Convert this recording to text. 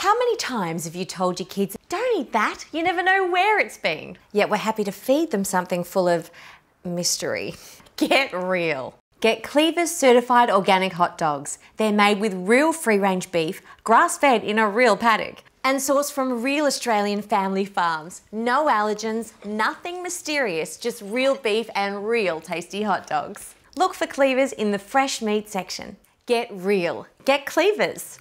How many times have you told your kids, don't eat that, you never know where it's been? Yet we're happy to feed them something full of mystery. Get real. Get Cleaver's certified organic hot dogs. They're made with real free range beef, grass fed in a real paddock, and sourced from real Australian family farms. No allergens, nothing mysterious, just real beef and real tasty hot dogs. Look for Cleaver's in the fresh meat section. Get real. Get Cleaver's.